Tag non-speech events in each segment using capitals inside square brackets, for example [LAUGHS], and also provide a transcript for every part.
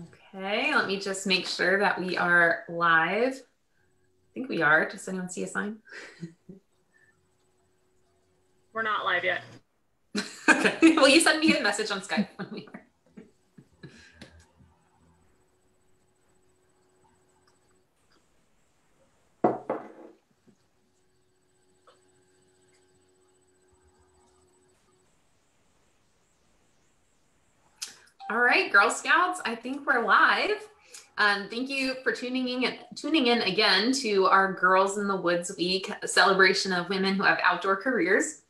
Okay, let me just make sure that we are live. I think we are. Does anyone see a sign? We're not live yet. [LAUGHS] okay. Well, you send me a message on Skype when we are. All right, Girl Scouts, I think we're live. Um, thank you for tuning in, tuning in again to our Girls in the Woods Week celebration of women who have outdoor careers.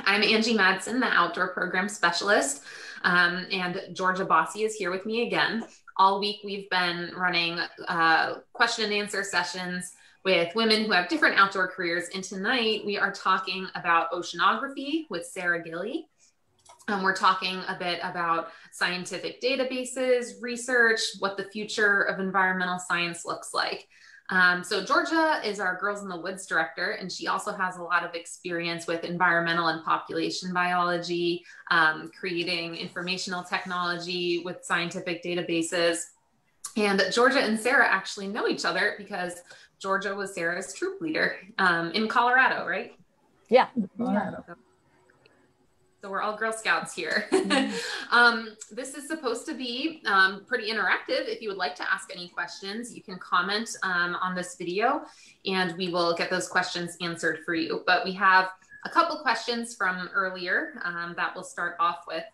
I'm Angie Madsen, the outdoor program specialist, um, and Georgia Bossy is here with me again. All week we've been running uh, question and answer sessions with women who have different outdoor careers. And tonight we are talking about oceanography with Sarah Gille. Um, we're talking a bit about scientific databases, research, what the future of environmental science looks like. Um, so Georgia is our Girls in the Woods director, and she also has a lot of experience with environmental and population biology, um, creating informational technology with scientific databases. And Georgia and Sarah actually know each other because Georgia was Sarah's troop leader um, in Colorado, right? Yeah. Colorado. Yeah. So we're all Girl Scouts here. Mm-hmm. [LAUGHS] um, this is supposed to be um, pretty interactive. If you would like to ask any questions, you can comment um, on this video and we will get those questions answered for you. But we have a couple questions from earlier um, that we'll start off with.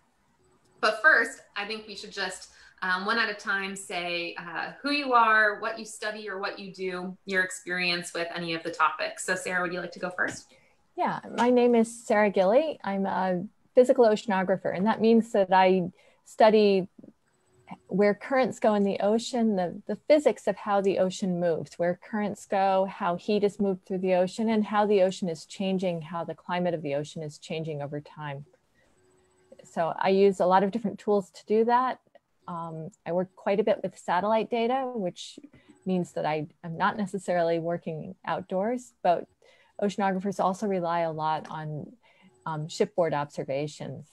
But first, I think we should just um, one at a time say uh, who you are, what you study or what you do, your experience with any of the topics. So Sarah, would you like to go first? Yeah, my name is Sarah Gille. I'm a physical oceanographer, and that means that I study where currents go in the ocean, the, the physics of how the ocean moves, where currents go, how heat is moved through the ocean, and how the ocean is changing, how the climate of the ocean is changing over time. So I use a lot of different tools to do that. Um, I work quite a bit with satellite data, which means that I am not necessarily working outdoors, but oceanographers also rely a lot on um, shipboard observations,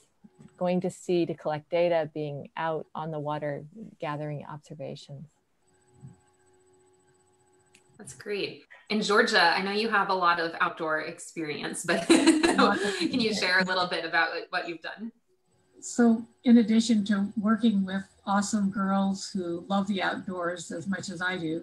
going to sea to collect data, being out on the water gathering observations. That's great. In Georgia, I know you have a lot of outdoor experience, but [LAUGHS] can you share a little bit about what you've done? So, in addition to working with awesome girls who love the outdoors as much as I do,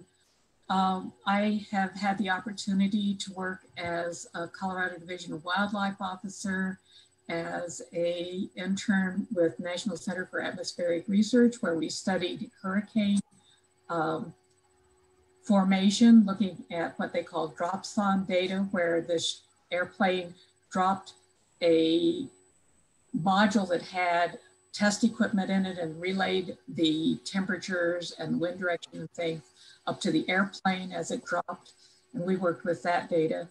um, I have had the opportunity to work as a Colorado Division of Wildlife Officer, as a intern with National Center for Atmospheric Research, where we studied hurricane um, formation, looking at what they call dropsonde data, where this airplane dropped a module that had test equipment in it and relayed the temperatures and wind direction and things up to the airplane as it dropped. And we worked with that data.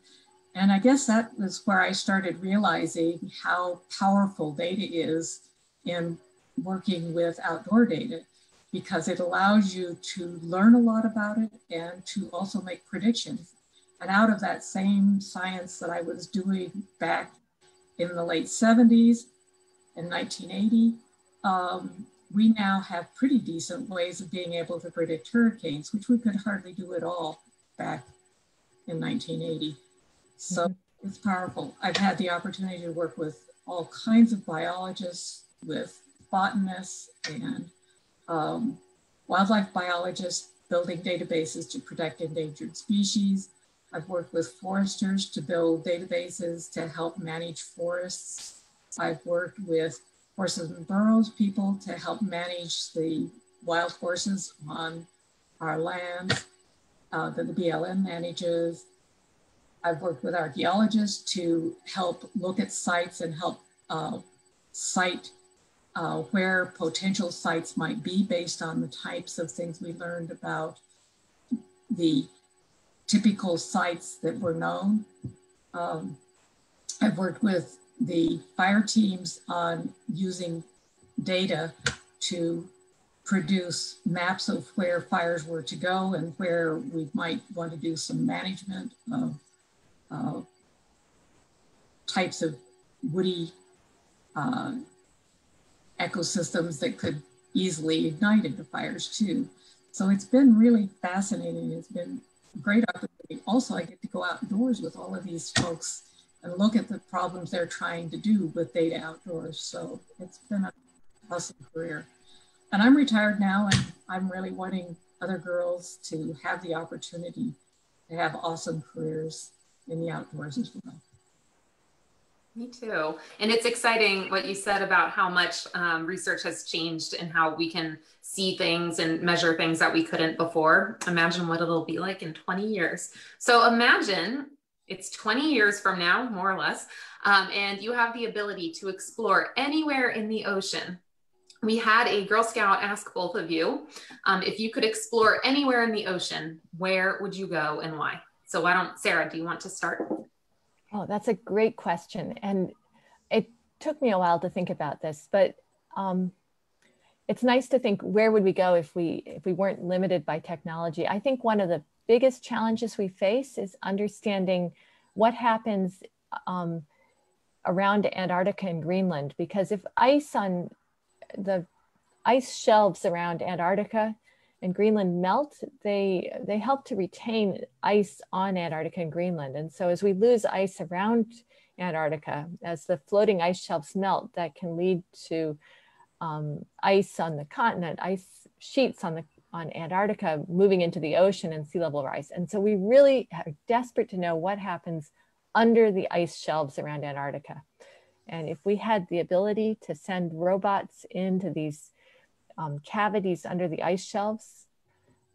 And I guess that was where I started realizing how powerful data is in working with outdoor data because it allows you to learn a lot about it and to also make predictions. And out of that same science that I was doing back in the late 70s and 1980, um, we now have pretty decent ways of being able to predict hurricanes, which we could hardly do at all back in 1980. So mm-hmm. it's powerful. I've had the opportunity to work with all kinds of biologists, with botanists and um, wildlife biologists building databases to protect endangered species. I've worked with foresters to build databases to help manage forests. I've worked with horses and burros people to help manage the wild horses on our land uh, that the BLM manages. I've worked with archaeologists to help look at sites and help uh, cite uh, where potential sites might be based on the types of things we learned about the typical sites that were known. Um, I've worked with the fire teams on using data to produce maps of where fires were to go and where we might want to do some management of uh, types of woody uh, ecosystems that could easily ignite the fires too. So it's been really fascinating. It's been a great opportunity. Also, I get to go outdoors with all of these folks and look at the problems they're trying to do with data outdoors. So it's been an awesome career. And I'm retired now, and I'm really wanting other girls to have the opportunity to have awesome careers in the outdoors as well. Me too. And it's exciting what you said about how much um, research has changed and how we can see things and measure things that we couldn't before. Imagine what it'll be like in 20 years. So imagine it's 20 years from now, more or less, um, and you have the ability to explore anywhere in the ocean. We had a Girl Scout ask both of you um, if you could explore anywhere in the ocean, where would you go and why? So, why don't, Sarah, do you want to start? Oh, that's a great question. And it took me a while to think about this, but um, it's nice to think where would we go if we if we weren't limited by technology. I think one of the biggest challenges we face is understanding what happens um, around Antarctica and Greenland, because if ice on the ice shelves around Antarctica and Greenland melt, they they help to retain ice on Antarctica and Greenland. And so as we lose ice around Antarctica, as the floating ice shelves melt, that can lead to um, ice on the continent, ice sheets on the on Antarctica moving into the ocean and sea level rise. And so we really are desperate to know what happens under the ice shelves around Antarctica. And if we had the ability to send robots into these um, cavities under the ice shelves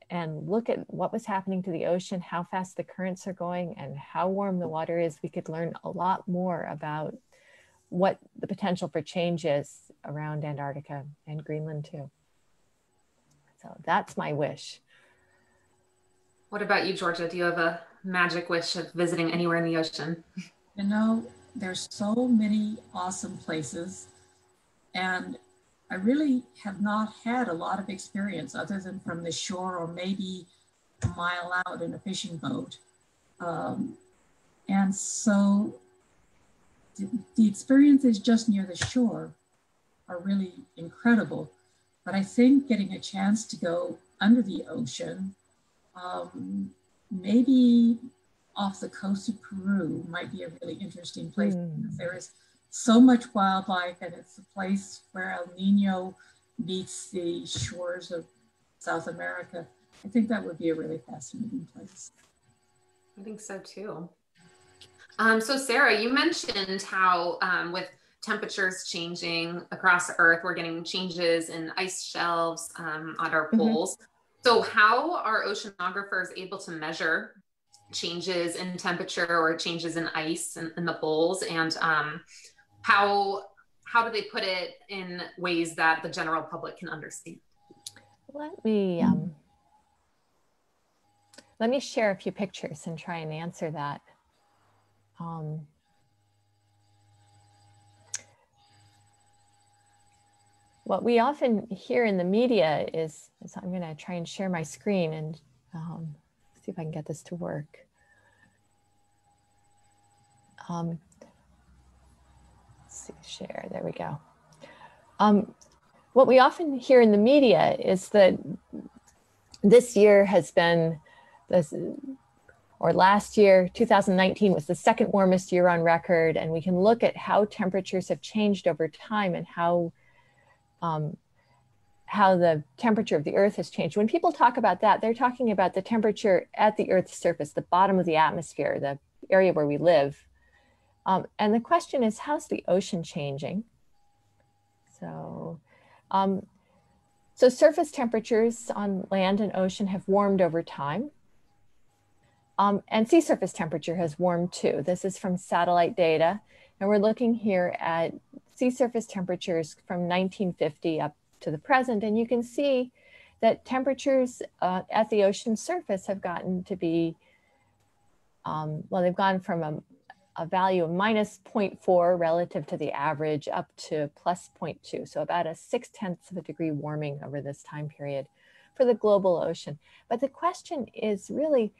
and look at what was happening to the ocean, how fast the currents are going, and how warm the water is, we could learn a lot more about what the potential for change is around Antarctica and Greenland too. So that's my wish. What about you, Georgia? Do you have a magic wish of visiting anywhere in the ocean? You know, there's so many awesome places and I really have not had a lot of experience other than from the shore or maybe a mile out in a fishing boat. Um, and so the, the experiences just near the shore are really incredible. But I think getting a chance to go under the ocean, um, maybe off the coast of Peru might be a really interesting place. Mm. There is so much wildlife, and it's a place where El Nino meets the shores of South America. I think that would be a really fascinating place. I think so too. Um, so, Sarah, you mentioned how um, with temperatures changing across the Earth, we're getting changes in ice shelves um, at our mm-hmm. poles. Mm-hmm. So, how are oceanographers able to measure changes in temperature or changes in ice in, in the poles? And um, how how do they put it in ways that the general public can understand? Let me um, let me share a few pictures and try and answer that. Um, what we often hear in the media is, is I'm going to try and share my screen and um, see if I can get this to work. Um, see, share, there we go. Um, what we often hear in the media is that this year has been this, or last year, 2019 was the second warmest year on record. And we can look at how temperatures have changed over time and how, um, how the temperature of the earth has changed. When people talk about that, they're talking about the temperature at the earth's surface, the bottom of the atmosphere, the area where we live. Um, and the question is, how's the ocean changing? So, um, so surface temperatures on land and ocean have warmed over time. Um, and sea surface temperature has warmed too. This is from satellite data. And we're looking here at sea surface temperatures from 1950 up to the present. And you can see that temperatures uh, at the ocean surface have gotten to be, um, well, they've gone from a, a value of minus 0.4 relative to the average up to plus 0.2. So about a six tenths of a degree warming over this time period for the global ocean. But the question is really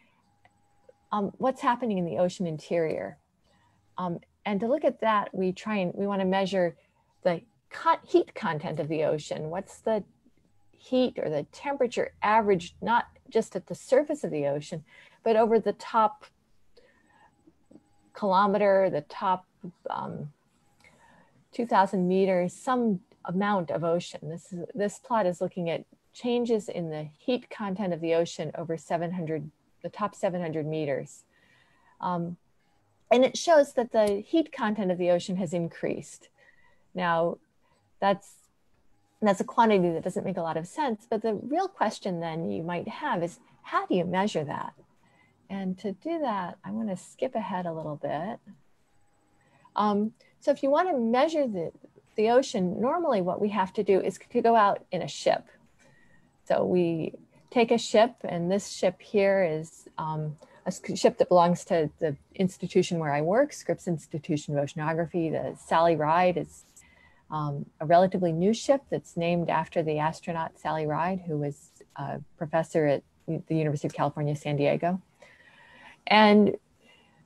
um, what's happening in the ocean interior? Um, and to look at that, we try and we want to measure the heat content of the ocean. What's the heat or the temperature averaged not just at the surface of the ocean, but over the top kilometer, the top um, 2,000 meters, some amount of ocean. This, is, this plot is looking at changes in the heat content of the ocean over 700, the top 700 meters. Um, and it shows that the heat content of the ocean has increased. Now, that's that's a quantity that doesn't make a lot of sense. But the real question then you might have is how do you measure that? And to do that, I'm going to skip ahead a little bit. Um, so if you want to measure the, the ocean, normally what we have to do is to go out in a ship. So we take a ship, and this ship here is um, a ship that belongs to the institution where I work, Scripps Institution of Oceanography. The Sally Ride is um, a relatively new ship that's named after the astronaut Sally Ride, who was a professor at the University of California, San Diego. And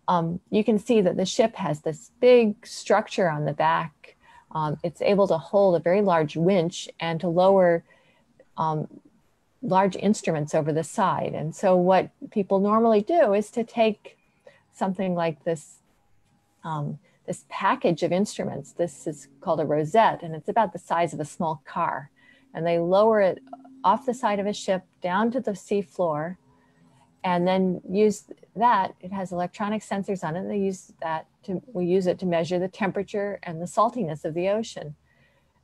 um, you can see that the ship has this big structure on the back. Um, it's able to hold a very large winch and to lower um, large instruments over the side. And so what people normally do is to take something like this, um, this package of instruments. This is called a rosette, and it's about the size of a small car. And they lower it off the side of a ship down to the sea floor and then use that. It has electronic sensors on it. They use that to, we use it to measure the temperature and the saltiness of the ocean.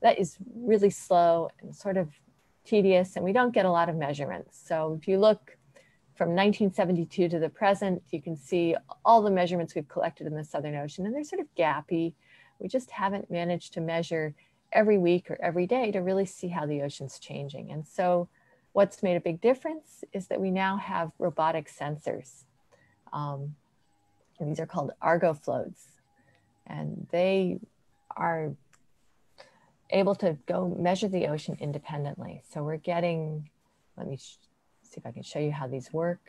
That is really slow and sort of tedious and we don't get a lot of measurements. So if you look from 1972 to the present, you can see all the measurements we've collected in the Southern Ocean and they're sort of gappy. We just haven't managed to measure every week or every day to really see how the ocean's changing. And so what's made a big difference is that we now have robotic sensors. Um, and these are called Argo floats. And they are able to go measure the ocean independently. So we're getting, let me see if I can show you how these work.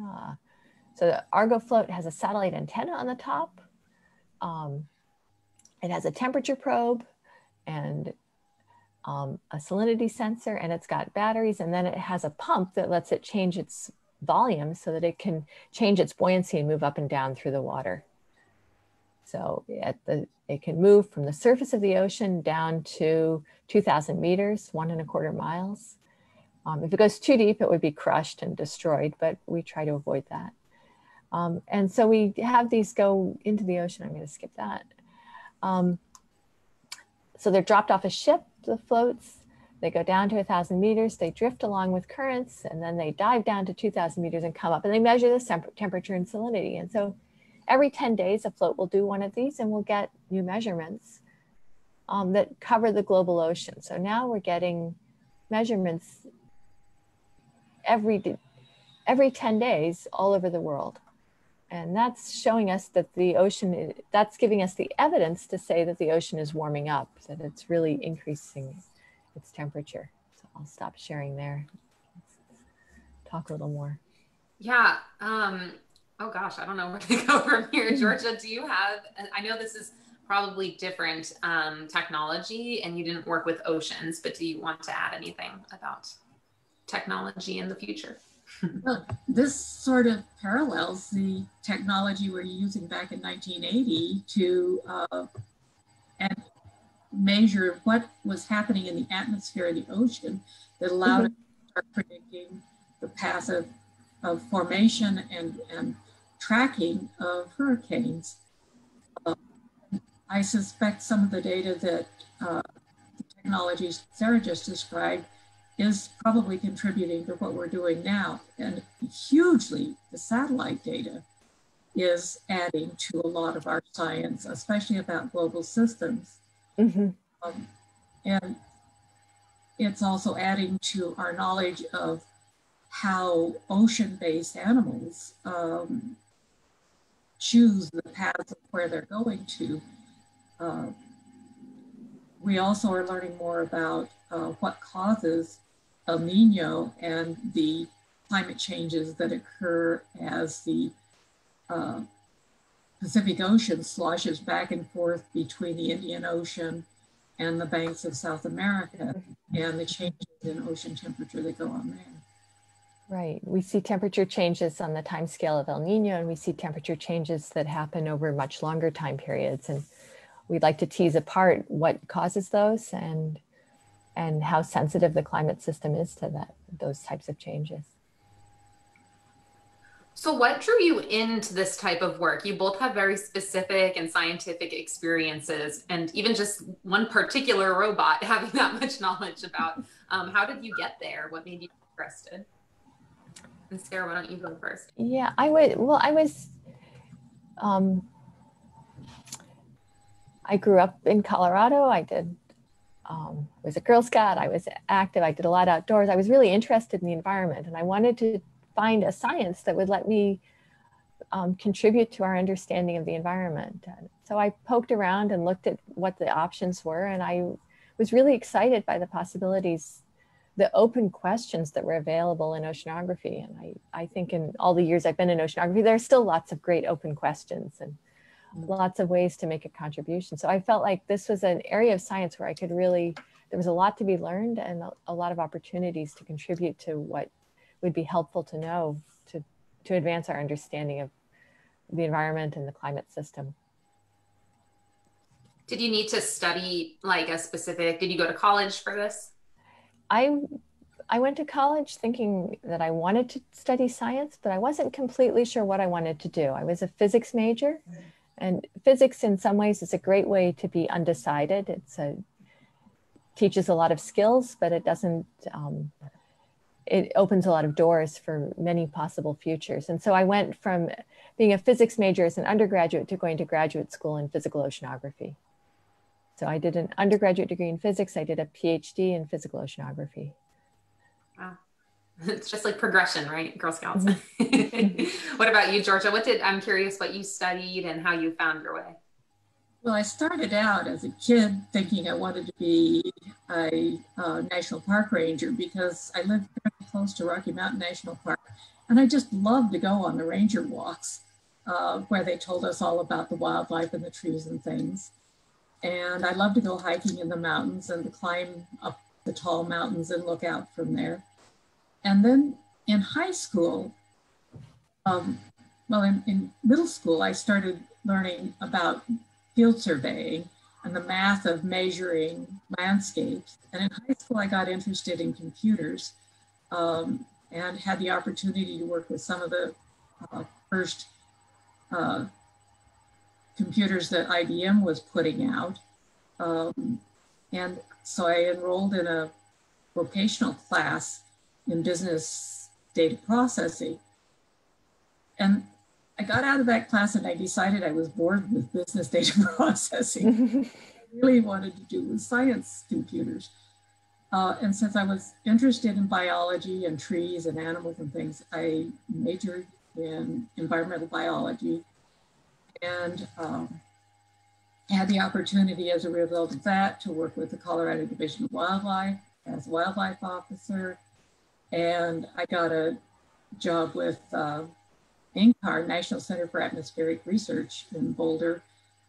Ah. So the Argo float has a satellite antenna on the top. Um, it has a temperature probe and um, a salinity sensor and it's got batteries and then it has a pump that lets it change its volume so that it can change its buoyancy and move up and down through the water. So at the, it can move from the surface of the ocean down to 2,000 meters, one and a quarter miles. Um, if it goes too deep, it would be crushed and destroyed, but we try to avoid that. Um, and so we have these go into the ocean. I'm going to skip that. Um, so they're dropped off a ship, the floats. They go down to 1,000 meters. They drift along with currents, and then they dive down to 2,000 meters and come up, and they measure the temperature and salinity. And so every 10 days, a float will do one of these and we'll get new measurements um, that cover the global ocean. So now we're getting measurements every, every 10 days all over the world. And that's showing us that the ocean, that's giving us the evidence to say that the ocean is warming up, that it's really increasing its temperature. So I'll stop sharing there. Let's talk a little more. Yeah. Um, oh gosh, I don't know where to [LAUGHS] go from here. Hmm. Georgia, do you have, I know this is probably different um, technology and you didn't work with oceans, but do you want to add anything about technology in the future? [LAUGHS] well, this sort of parallels the technology we're using back in 1980 to uh, and measure what was happening in the atmosphere of the ocean that allowed mm-hmm. us to start predicting the path of, of formation and, and tracking of hurricanes. Uh, I suspect some of the data that uh, the technologies Sarah just described is probably contributing to what we're doing now. And hugely, the satellite data is adding to a lot of our science, especially about global systems. Mm-hmm. Um, and it's also adding to our knowledge of how ocean based animals um, choose the path of where they're going to. Uh, we also are learning more about uh, what causes El Nino and the climate changes that occur as the uh, Pacific Ocean sloshes back and forth between the Indian Ocean and the banks of South America and the changes in ocean temperature that go on there. Right. We see temperature changes on the time scale of El Nino, and we see temperature changes that happen over much longer time periods. And we'd like to tease apart what causes those and and how sensitive the climate system is to that those types of changes. So, what drew you into this type of work? You both have very specific and scientific experiences, and even just one particular robot [LAUGHS] having that much knowledge about. Um, how did you get there? What made you interested? And Sarah, why don't you go first? Yeah, I would. Well, I was. Um, I grew up in Colorado. I did. Um, was a Girl Scout. I was active. I did a lot outdoors. I was really interested in the environment, and I wanted to find a science that would let me um, contribute to our understanding of the environment. So I poked around and looked at what the options were, and I was really excited by the possibilities, the open questions that were available in oceanography. And I, I think in all the years I've been in oceanography, there are still lots of great open questions and mm. lots of ways to make a contribution. So I felt like this was an area of science where I could really, there was a lot to be learned and a, a lot of opportunities to contribute to what would be helpful to know to, to advance our understanding of the environment and the climate system. Did you need to study like a specific, did you go to college for this? I I went to college thinking that I wanted to study science, but I wasn't completely sure what I wanted to do. I was a physics major, and physics in some ways is a great way to be undecided. It's a teaches a lot of skills, but it doesn't um, it opens a lot of doors for many possible futures. And so I went from being a physics major as an undergraduate to going to graduate school in physical oceanography. So I did an undergraduate degree in physics. I did a PhD in physical oceanography. Wow. [LAUGHS] It's just like progression, right? Girl Scouts. Mm-hmm. [LAUGHS] what about you, Georgia? What did I'm curious what you studied and how you found your way? Well, I started out as a kid thinking I wanted to be a uh, national park ranger because I lived very close to Rocky Mountain National Park. And I just loved to go on the ranger walks uh, where they told us all about the wildlife and the trees and things. And I love to go hiking in the mountains and to climb up the tall mountains and look out from there. And then in high school, um, well, in, in middle school, I started learning about field surveying and the math of measuring landscapes. And in high school, I got interested in computers um, and had the opportunity to work with some of the uh, first uh, computers that IBM was putting out. Um, and so I enrolled in a vocational class in business data processing. And I got out of that class and I decided I was bored with business data [LAUGHS] processing. I really wanted to do with science computers. Uh, and since I was interested in biology and trees and animals and things, I majored in environmental biology and um, had the opportunity as a result of that to work with the Colorado Division of Wildlife as wildlife officer. And I got a job with uh, NCAR, National Center for Atmospheric Research in Boulder,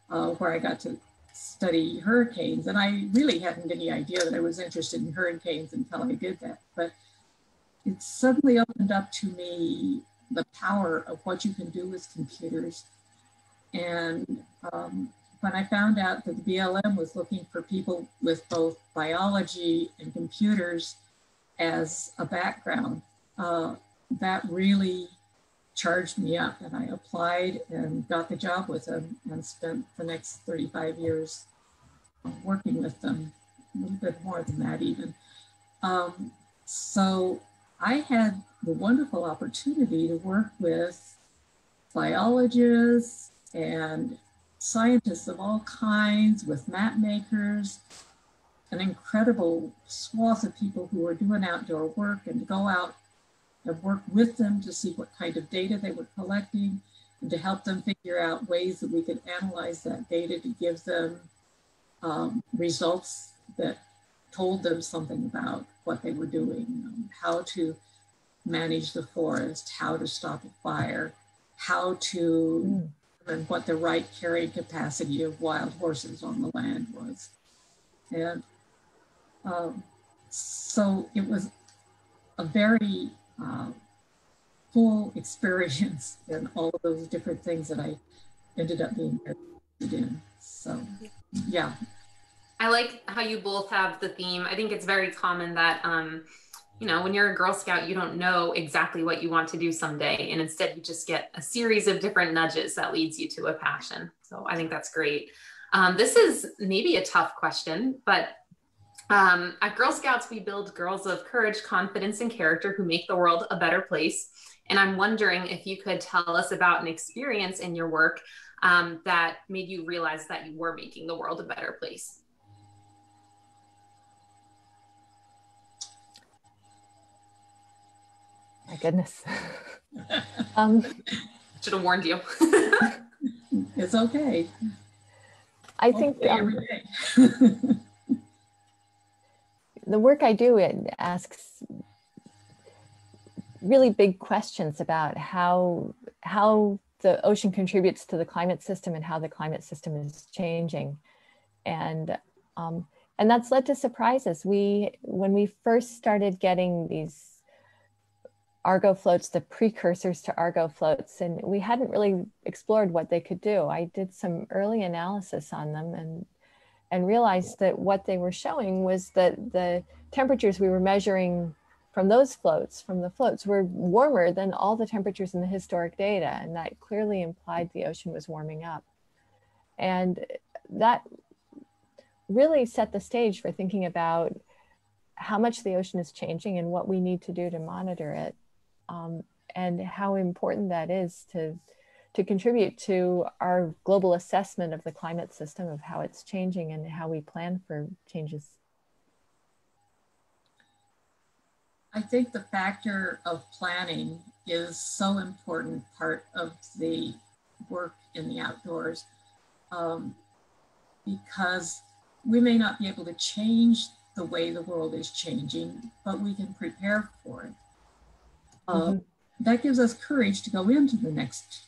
uh, where I got to study hurricanes. And I really hadn't any idea that I was interested in hurricanes until I did that. But it suddenly opened up to me the power of what you can do with computers. And um, when I found out that the BLM was looking for people with both biology and computers as a background, uh, that really charged me up and I applied and got the job with them and spent the next 35 years working with them, a little bit more than that even. Um, so I had the wonderful opportunity to work with biologists and scientists of all kinds, with map makers, an incredible swath of people who were doing outdoor work and to go out and work with them to see what kind of data they were collecting and to help them figure out ways that we could analyze that data to give them um, results that told them something about what they were doing, um, how to manage the forest, how to stop a fire, how to and what the right carrying capacity of wild horses on the land was. And um, so it was a very uh, full experience [LAUGHS] in all of those different things that I ended up being interested in. So, yeah. I like how you both have the theme. I think it's very common that, um, you know, when you're a Girl Scout, you don't know exactly what you want to do someday. And instead, you just get a series of different nudges that leads you to a passion. So I think that's great. Um, this is maybe a tough question, but um, at Girl Scouts, we build girls of courage, confidence, and character who make the world a better place. And I'm wondering if you could tell us about an experience in your work um, that made you realize that you were making the world a better place. My goodness. [LAUGHS] um, Should have warned you. [LAUGHS] it's okay. I think um, [LAUGHS] the work I do it asks really big questions about how how the ocean contributes to the climate system and how the climate system is changing, and um, and that's led to surprises. We when we first started getting these Argo floats, the precursors to Argo floats, and we hadn't really explored what they could do. I did some early analysis on them and and realized that what they were showing was that the temperatures we were measuring from those floats, from the floats, were warmer than all the temperatures in the historic data, and that clearly implied the ocean was warming up. And that really set the stage for thinking about how much the ocean is changing and what we need to do to monitor it um, and how important that is to to contribute to our global assessment of the climate system of how it's changing and how we plan for changes. I think the factor of planning is so important part of the work in the outdoors um, because we may not be able to change the way the world is changing but we can prepare for it mm-hmm. that gives us courage to go into the next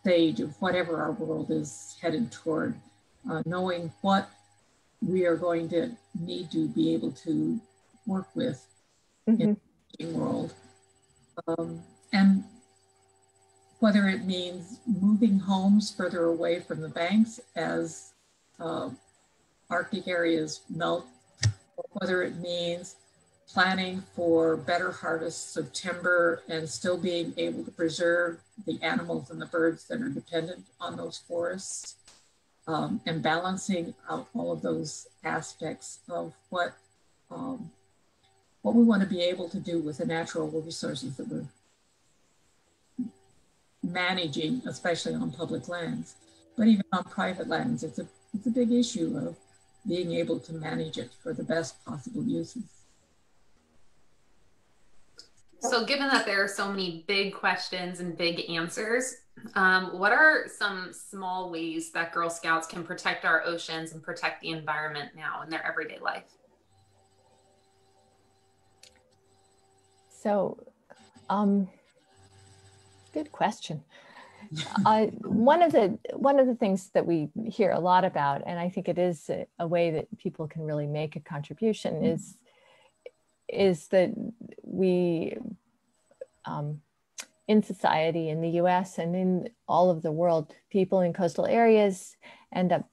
stage of whatever our world is headed toward, uh, knowing what we are going to need to be able to work with mm-hmm. in the world. Um, and whether it means moving homes further away from the banks as uh, Arctic areas melt, or whether it means planning for better harvests of timber and still being able to preserve the animals and the birds that are dependent on those forests um, and balancing out all of those aspects of what um, what we want to be able to do with the natural resources that we're managing, especially on public lands, but even on private lands, it's a it's a big issue of being able to manage it for the best possible uses. So, given that there are so many big questions and big answers, um, what are some small ways that Girl Scouts can protect our oceans and protect the environment now in their everyday life? So, um, good question. uh, one of the one of the things that we hear a lot about, and I think it is a, a way that people can really make a contribution, is is that we, um, in society, in the US and in all of the world, people in coastal areas end up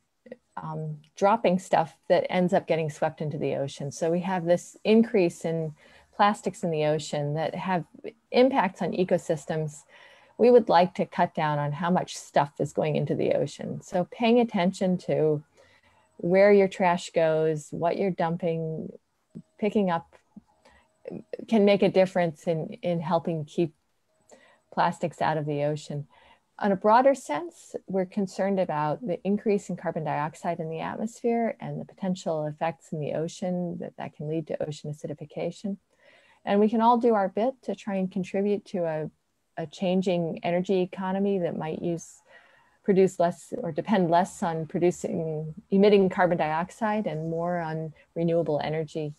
um, dropping stuff that ends up getting swept into the ocean. So we have this increase in plastics in the ocean that have impacts on ecosystems. We would like to cut down on how much stuff is going into the ocean. So paying attention to where your trash goes, what you're dumping, picking up can make a difference in, in helping keep plastics out of the ocean. On a broader sense, we're concerned about the increase in carbon dioxide in the atmosphere and the potential effects in the ocean that, that can lead to ocean acidification. And we can all do our bit to try and contribute to a, a changing energy economy that might use produce less or depend less on producing emitting carbon dioxide and more on renewable energy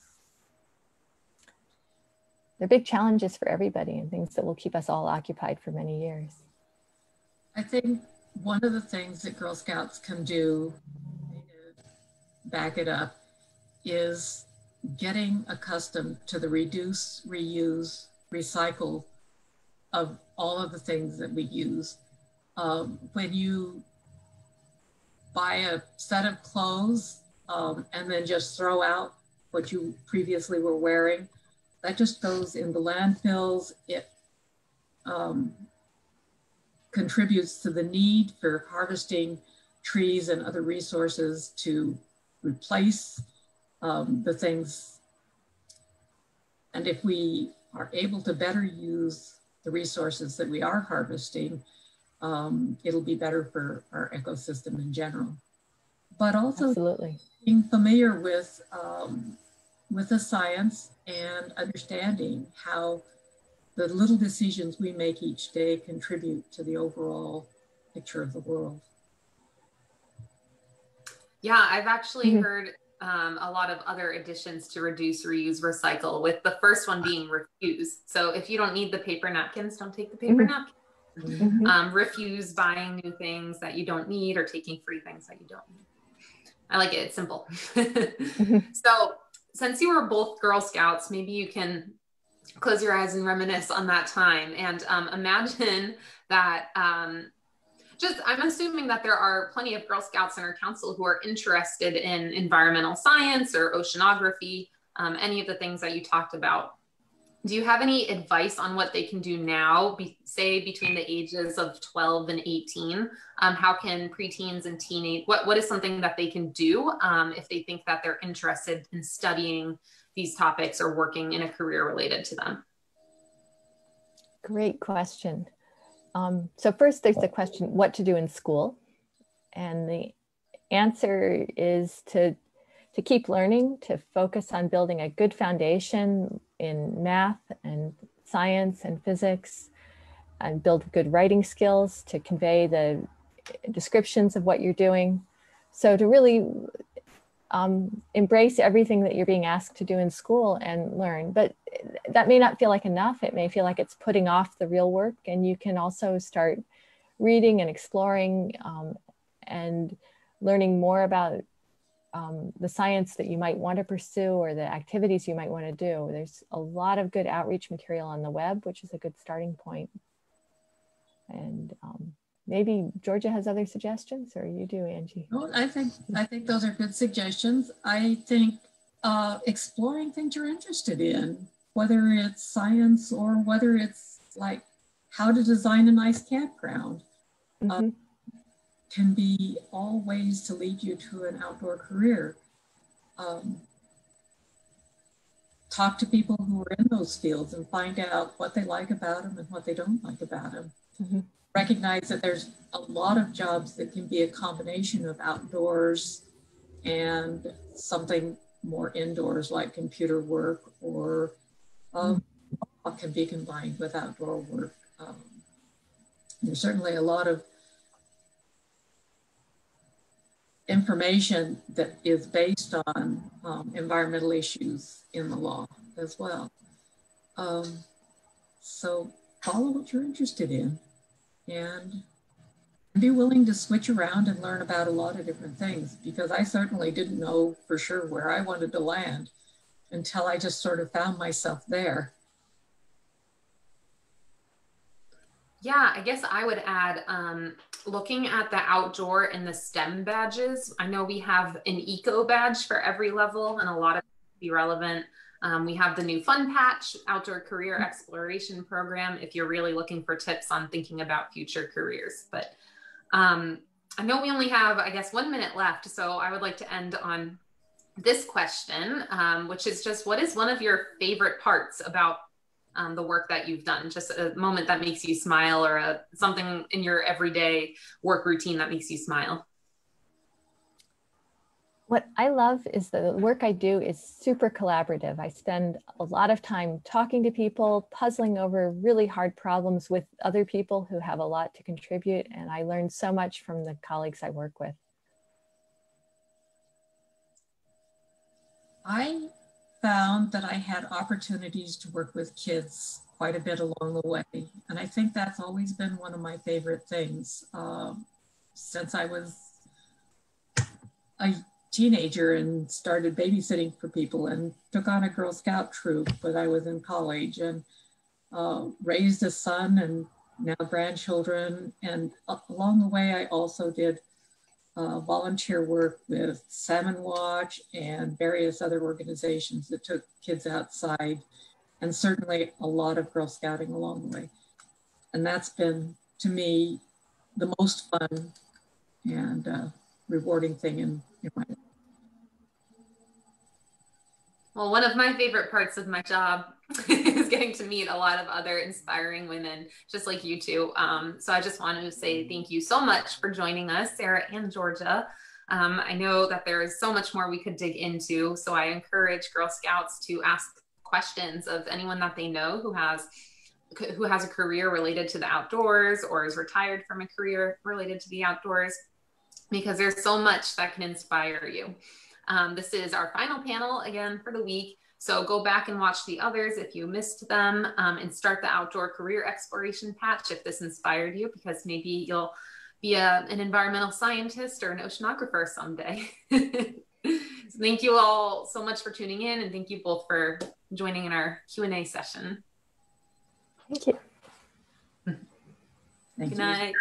they're big challenges for everybody and things that will keep us all occupied for many years. I think one of the things that Girl Scouts can do back it up, is getting accustomed to the reduce, reuse, recycle of all of the things that we use. Um, when you buy a set of clothes um, and then just throw out what you previously were wearing, that just goes in the landfills. It um, contributes to the need for harvesting trees and other resources to replace um, the things. And if we are able to better use the resources that we are harvesting, um, it'll be better for our ecosystem in general. But also Absolutely. being familiar with, um, with the science and understanding how the little decisions we make each day contribute to the overall picture of the world. Yeah, I've actually mm-hmm. heard um, a lot of other additions to reduce, reuse, recycle, with the first one being refuse. So if you don't need the paper napkins, don't take the paper mm-hmm. napkins. Mm-hmm. Um, refuse buying new things that you don't need or taking free things that you don't need. I like it. It's simple. [LAUGHS] mm-hmm. So since you were both Girl Scouts, maybe you can close your eyes and reminisce on that time. And um, imagine that um, just i'm assuming that there are plenty of girl scouts in our council who are interested in environmental science or oceanography um, any of the things that you talked about do you have any advice on what they can do now be, say between the ages of 12 and 18 um, how can preteens and teenage what, what is something that they can do um, if they think that they're interested in studying these topics or working in a career related to them? Great question. Um, so first there's the question, what to do in school? And the answer is to, to keep learning, to focus on building a good foundation in math and science and physics, and build good writing skills to convey the descriptions of what you're doing. So to really um, embrace everything that you're being asked to do in school and learn. But that may not feel like enough. It may feel like it's putting off the real work. And you can also start reading and exploring um, and learning more about um, the science that you might want to pursue or the activities you might want to do. There's a lot of good outreach material on the web, which is a good starting point. And um, maybe Georgia has other suggestions, or you do, Angie. Well, I think I think those are good suggestions. I think uh, exploring things you're interested in, whether it's science or whether it's like how to design a nice campground, mm -hmm. Can be all ways to lead you to an outdoor career. Um, talk to people who are in those fields and find out what they like about them and what they don't like about them. Mm -hmm recognize that there's a lot of jobs that can be a combination of outdoors and something more indoors like computer work or um, can be combined with outdoor work. Um, there's certainly a lot of information that is based on um, environmental issues in the law as well. Um, so follow what you're interested in and be willing to switch around and learn about a lot of different things because I certainly didn't know for sure where I wanted to land until I just sort of found myself there. Yeah, I guess I would add um, looking at the outdoor and the STEM badges. I know we have an eco badge for every level, and a lot of be relevant. Um, we have the new Fun Patch Outdoor Career mm-hmm. Exploration Program if you're really looking for tips on thinking about future careers. But um, I know we only have, I guess, one minute left. So I would like to end on this question, um, which is just what is one of your favorite parts about um, the work that you've done? Just a moment that makes you smile or a, something in your everyday work routine that makes you smile? What I love is the work I do is super collaborative. I spend a lot of time talking to people, puzzling over really hard problems with other people who have a lot to contribute, and I learn so much from the colleagues I work with. I found that I had opportunities to work with kids quite a bit along the way, and I think that's always been one of my favorite things. Uh, since I was a teenager and started babysitting for people and took on a Girl Scout troop when I was in college and uh, raised a son and now grandchildren. And along the way, I also did uh, volunteer work with Salmon Watch and various other organizations that took kids outside, and certainly a lot of Girl Scouting along the way. And that's been, to me, the most fun and uh, rewarding thing in, in my life. Well, one of my favorite parts of my job [LAUGHS] is getting to meet a lot of other inspiring women, just like you two. Um, so I just wanted to say thank you so much for joining us, Sarah and Georgia. Um, I know that there is so much more we could dig into. So I encourage Girl Scouts to ask questions of anyone that they know who has who has a career related to the outdoors or is retired from a career related to the outdoors because there's so much that can inspire you. Um, this is our final panel again for the week. So go back and watch the others if you missed them um, and start the outdoor career exploration patch if this inspired you, because maybe you'll be a, an environmental scientist or an oceanographer someday. so [LAUGHS] thank you all so much for tuning in and thank you both for joining in our Q&A session. Thank you. Thank Good you. night.